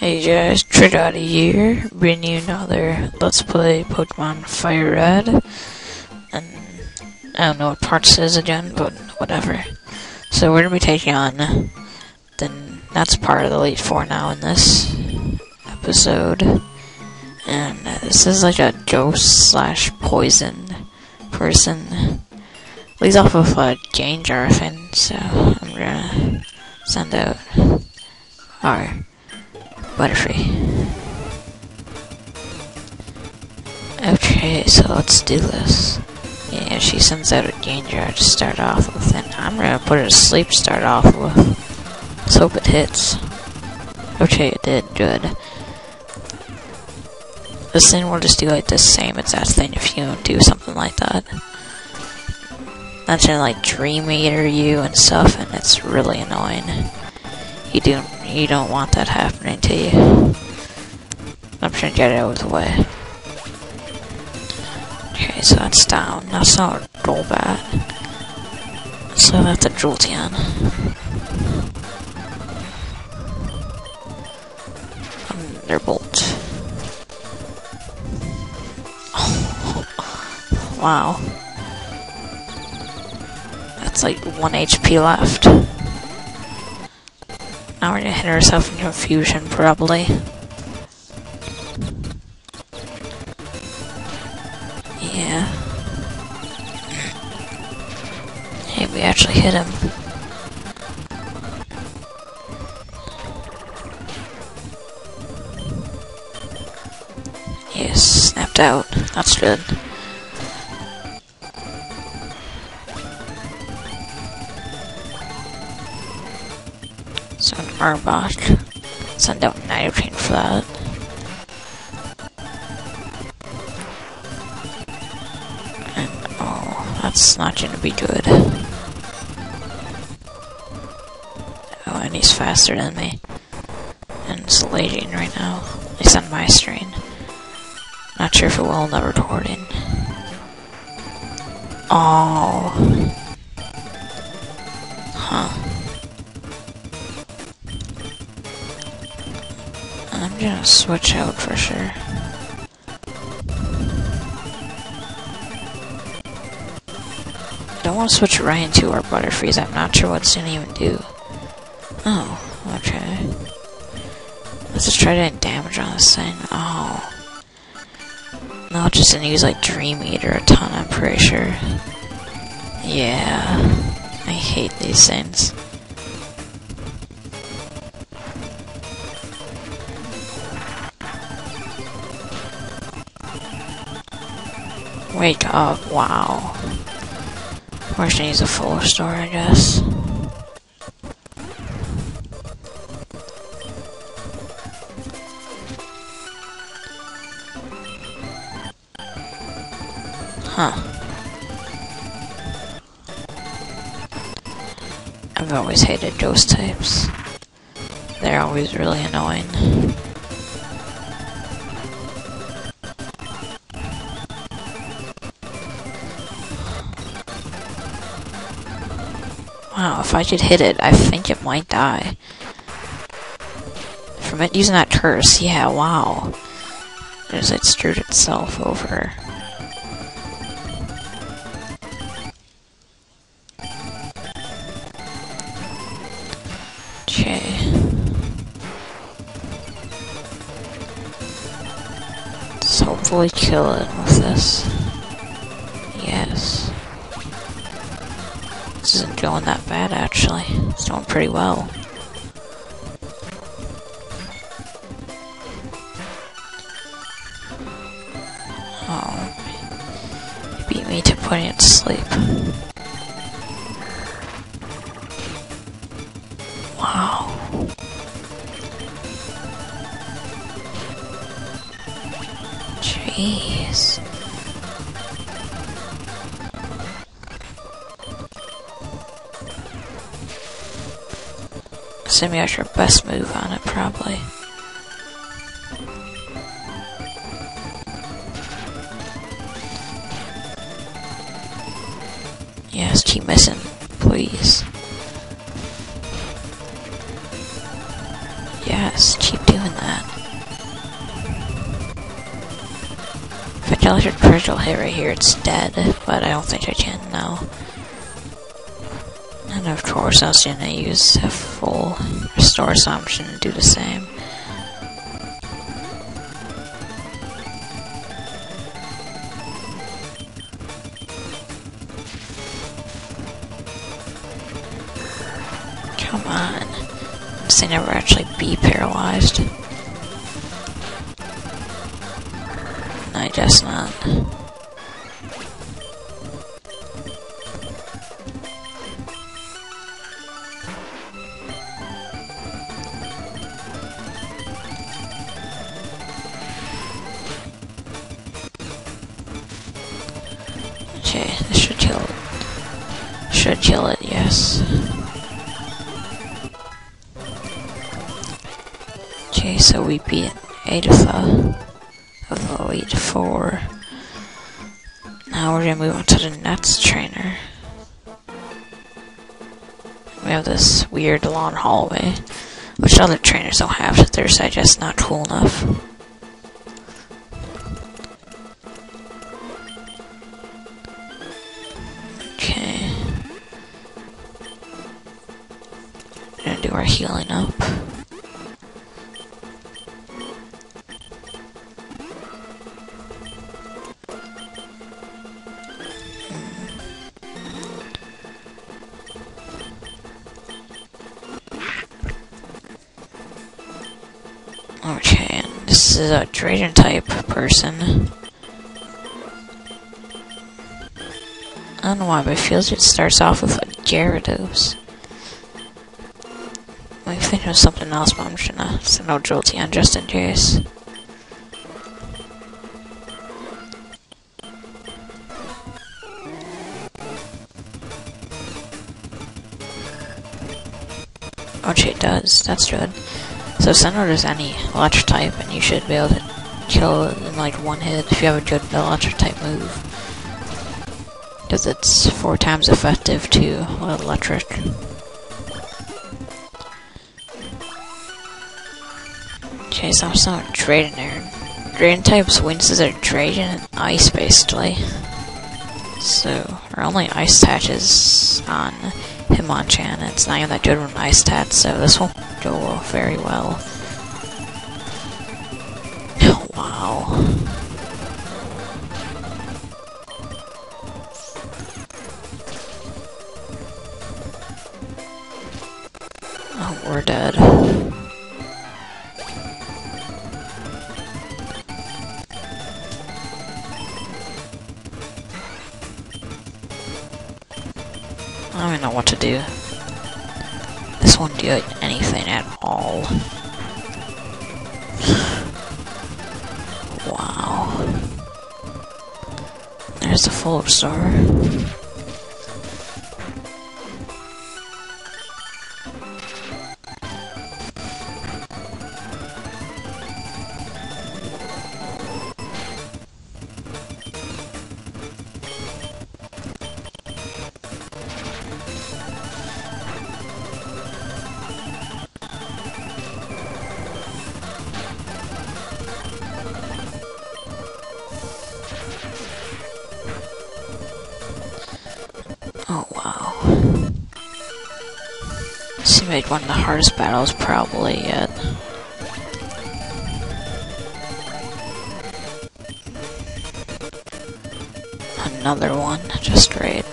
Hey guys, Trigoti here, bringing you another Let's Play Pokemon Fire Red. And I don't know what part says again, but whatever. So we're gonna be taking on then that's part of the Elite Four now in this episode. And this is like a ghost slash poison person. Leads off of a Jane Jarfin, so I'm gonna send out our Butterfree. Okay, so let's do this. Yeah, she sends out a Gengar to start off with, and I'm gonna put her to sleep to start off with. Let's hope it hits. Okay, it did. Good. This thing will just do like the same exact thing if you do something like that. That's gonna like dream eater you and stuff, and it's really annoying. You do you don't want that happening to you. I'm trying to get it out of the way. Okay, so that's down. That's not Golbat. So that's a Jolteon. Thunderbolt. wow. That's like 1 HP left. Now we're gonna hit ourselves in confusion, probably. Yeah. Hey, we actually hit him. Yes, snapped out. That's good. Arbok. Send out Nidoking for that. And oh, that's not gonna be good. Oh, and he's faster than me. And it's lagging right now. At least on my screen. Not sure if it will in the recording. Oh. Gonna switch out for sure. Don't want to switch right into our Butterfrees. I'm not sure what's gonna even do. Oh, okay. Let's just try to damage on this thing. Oh. No, just gonna use like Dream Eater a ton, I'm pretty sure. Yeah. I hate these things. Wake up, wow. We're gonna a full store, I guess. Huh. I've always hated ghost types. They're always really annoying. If I could hit it, I think it might die. From it using that curse, yeah, wow. There's it screwed itself over. Okay. Let's hopefully kill it with this. This isn't going that bad, actually. It's doing pretty well. Oh. He beat me to putting it to sleep. Wow. Jeez. Me your best move on it, probably. Yes, keep missing, please. Yes, keep doing that. If I tell your critical hit right here, it's dead, but I don't think I can now. And of course, I was gonna use a full restore, I'm just gonna do the same. Come on. This thing never actually be paralyzed. I guess not. Okay, so we beat Agatha of the Elite Four. Now we're gonna move on to the next trainer. We have this weird long hallway, which other trainers don't have. So they're just not cool enough. This is a dragon type person. I don't know why, but it feels it starts off with like Gyarados. I think of something else, but I'm just gonna send out Jolteon just in case. Oh, okay, it does. That's good. So out as any electric type, and you should be able to kill it in like one hit if you have a good electric type move. Because it's four times effective to electric. Okay, so I'm Dragon there. Dragon types wins are Dragon and Ice basically. So, our only Ice touches on Hitmonchan. It's not even that good with Ice Tat, so this won't go very well. wow. Oh, we're dead. I don't even know what to do. This won't do anything at all. wow. There's the full star. Like one of the hardest battles probably yet. Another one, just right.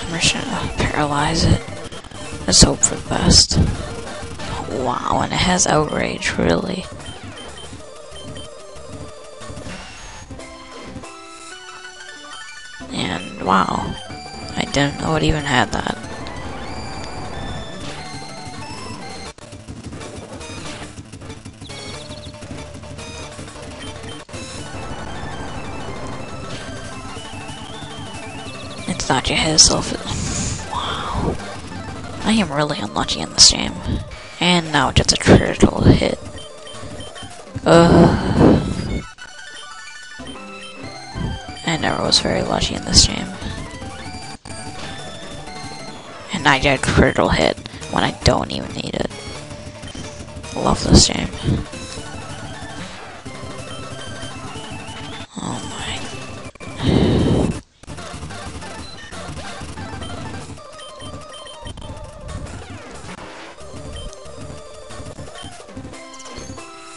I'm just gonna paralyze it. Let's hope for the best. Wow, and it has outrage, really. And wow, didn't know it even had that. It's not your head self. Wow. I am really unlucky in this game. And now gets a critical hit. Ugh. I never was very lucky in this game. And I get critical hit. when I don't even need it. Love this game. Oh my.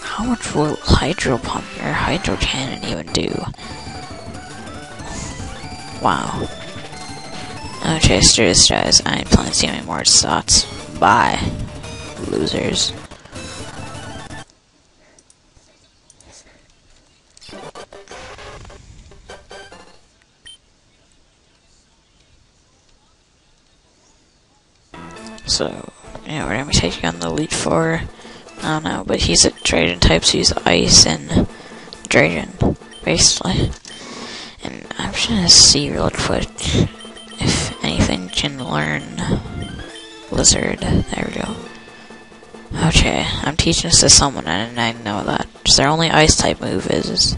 How much will Hydro Pump or Hydro Cannon even do? Wow. Screw this guys. I ain't playing too many more thoughts. Bye. Losers. So, yeah, we're gonna be taking on the Elite Four. I don't know, but he's a Dragon type, so he's Ice and Dragon, basically. And I'm just gonna see real quick anything can learn Blizzard. There we go. Okay, I'm teaching this to someone and I know that. Their only ice type move is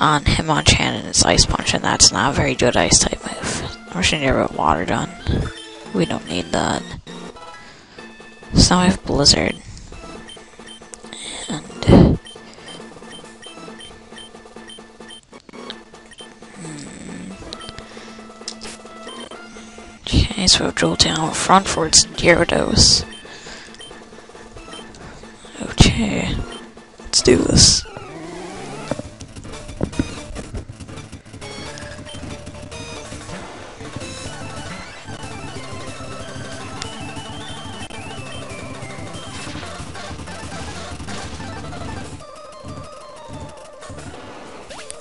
on Hitmonchan and it's Ice Punch, and that's not a very good ice type move. I'm just gonna Water done. We don't need that. So now we have Blizzard. Okay, so we'll drill down front for its Gyarados. Okay, let's do this.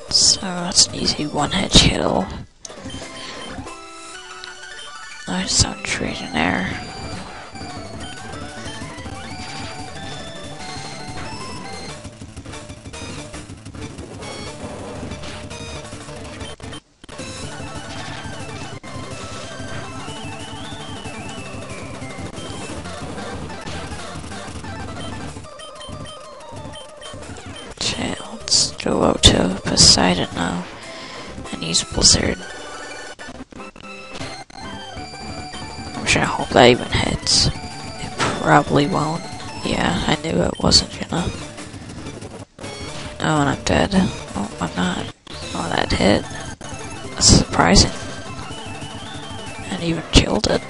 So that's an easy one-hit kill. There's some trees in there. Okay, let's go out to Poseidon now and use Blizzard. I hope that even hits. It probably won't. Yeah, I knew it wasn't gonna. Oh, and I'm dead. Oh, I'm not. Oh, that hit. That's surprising. And even killed it.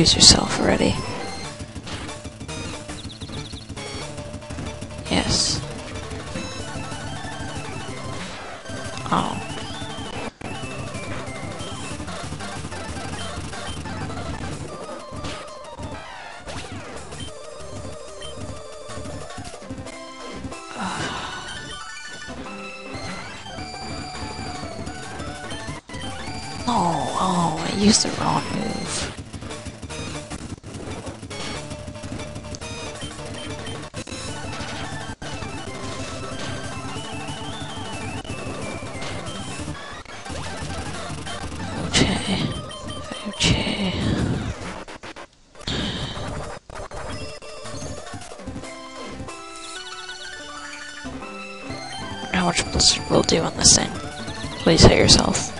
Confuse yourself already. Yes. Oh. Oh, oh, I used the wrong will do on this thing? Please hit yourself.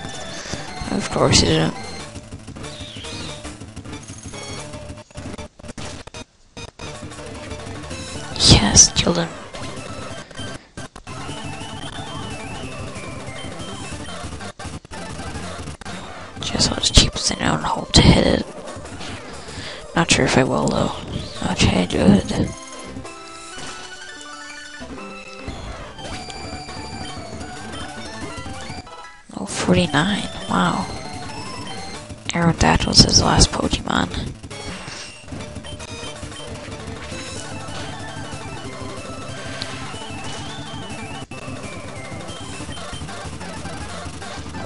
Of course you didn't. Yes, killed him. Just was cheap thing out and hope to hit it. Not sure if I will though. Okay, good. 49. Wow. Aerodactyl was his last Pokemon.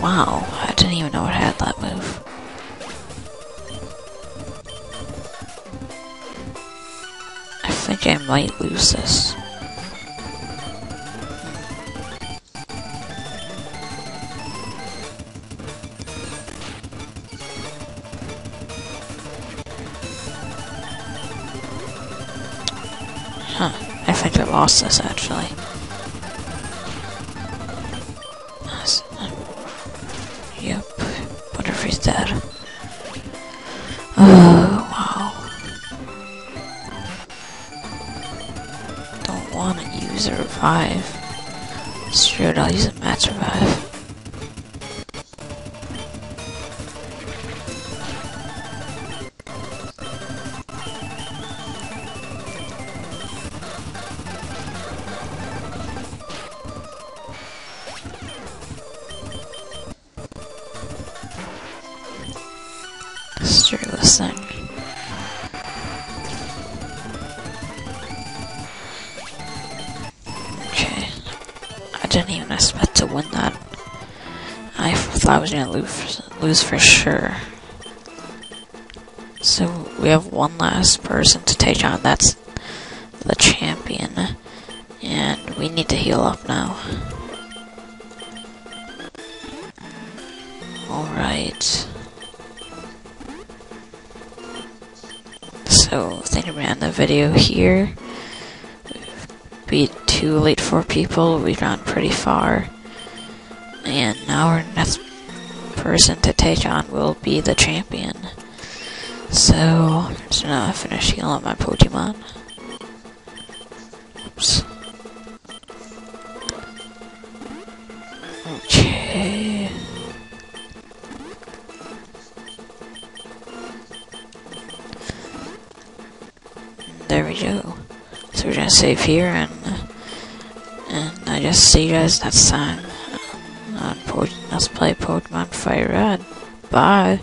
Wow, I didn't even know it had that move. I think I might lose this. This actually. Yep, Butterfree's dead. Oh, wow. Don't want to use a revive. It, I'll use a Max Revive. To win that. I thought I was gonna lose, lose for sure. So we have one last person to take on. That's the champion. And we need to heal up now. Alright. So, you for ending the video here. Be too late for people. We've gone pretty far. And our next person to take on will be the champion. So, I'm just gonna finish healing my Pokemon. Oops. Okay. There we go. So we're gonna save here and and I just see you guys next time Let's play Pokemon Fire Red. Bye.